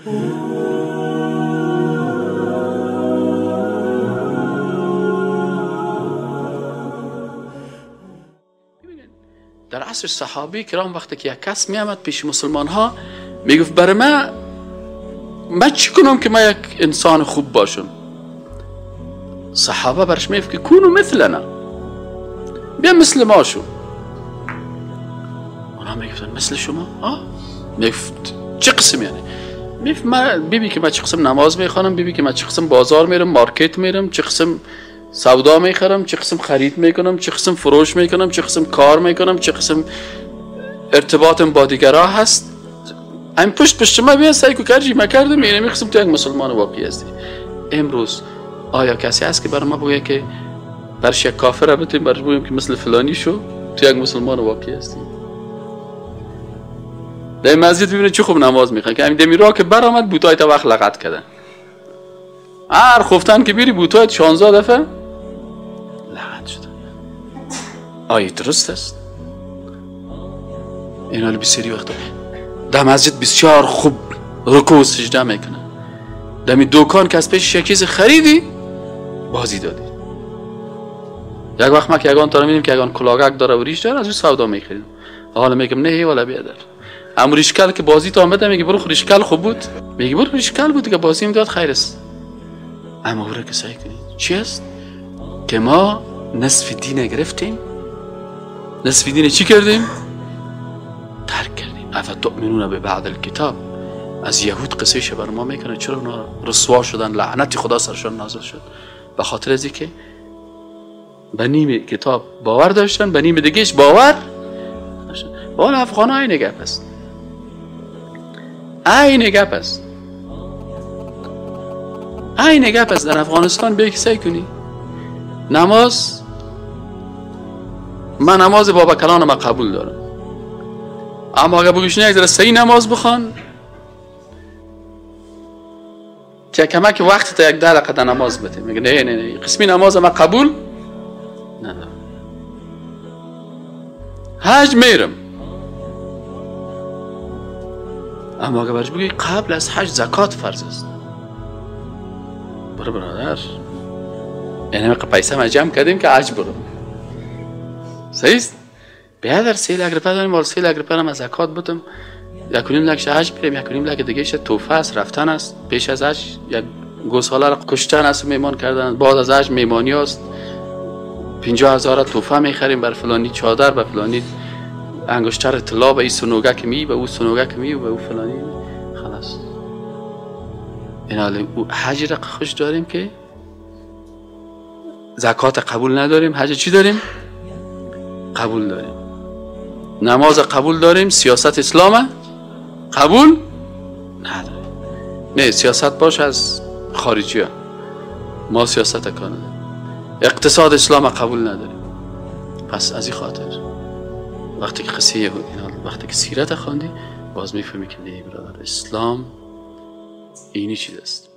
در عصر صحابی کرام وقتی که یک کس میامد پیش مسلمان ها می‌گفت برای من من چی کنم که من یک انسان خوب باشم؟ صحابه برش می‌گفت که کونو مثلنا بیا مثل ما شو اونا می‌گفتن مثل شما؟ آه؟ می‌گفت چه قسم یعنی من بیبی که من چه قسم نماز می‌خوانم بیبی که من چه قسم بازار میرم مارکت میرم چه قسم سودا می‌خرم چه قسم خرید می‌کنم چه قسم فروش می‌کنم چه قسم کار می‌کنم چه قسم ارتباطم با دیگرها هست. این پشت پشت ما بیان سعی کرجی ما کردم اینه می‌خواستم تو یک مسلمان واقعی هستی. امروز آیا کسی هست که برای ما بگه که برش یک کافر بتیم برش بگیم که مثل فلانی شو تو یک مسلمان واقعی هستی؟ در مسجد ببینید چه خوب نماز می‌خوان که همین دمی را که برآمد بوتای تا وقت لغت کردن هر خفتن که بیری بوتای 16 دفعه لغت شد آیا درست است. این حال بسیاری وقت در مسجد بسیار خوب رکوع سجده می‌کنه. دمی دوکان که از پیش یک خریدی بازی دادی. یک وقت ما که یگان تا میدیم که یگان کلاگک داره و ریش داره از اون سودا می‌خریم. حالا میگم نه والا بیادر. اما ریشکل که بازی تا آمده میگه برو ریشکل خوب بود. میگه برو ریشکل بود که بازی می‌داد خیر است. اما برو که سعی کنید چی است؟ که ما نصف دین گرفتیم. نصف دین چی کردیم؟ ترک کردیم. افا تؤمنون به بعد الکتاب. از یهود قصه بر ما می‌کنه چرا اونا رسوا شدن؟ لعنت خدا سرشان نازل شد. به خاطر از که به نیم کتاب باور داشتن به نیم دیگهش باور بالا افغان های گپ است عین گپ است. عین گپ است. در افغانستان به سعی کنی. نماز من نماز بابا کلان ما قبول دارم. اما اگر بگوش نه صحیح نماز بخوان. که کمک وقت تا یک ده دقیقه نماز بده. میگه نه نه نه قسمی نماز ما قبول ندارم. حج میرم. اما اگر برش بگی قبل از حج زکات فرض است. برو برادر. یعنی پیسه ما جمع کردیم که حج برو. صحیح است بیادر سیل اگرپا داریم مال سیل اگرپا هم از زکات بودم. یک نیم لک حج بریم یک نیم لک دیگه توفه است رفتن است. پیش از حج یک گوساله را کشتن است میمان کردن بعد از حج میمانی است. پینجا هزار توفه می‌خریم بر فلانی چادر بر فلانی انگشتر طلا به این سنوگک می به او سنوگک می و به او فلانی. خلاص. این حال حج را خوش داریم که زکات قبول نداریم. حج چی داریم؟ قبول داریم. نماز قبول داریم. سیاست اسلام قبول نداریم. نه سیاست باش از خارجی ها ما سیاست کنه اقتصاد اسلام قبول نداریم. پس از این خاطر. وقتی که قصه یهود وقتی که سیرت خواندی باز می‌فهمی که نه برادر اسلام اینی چیز است.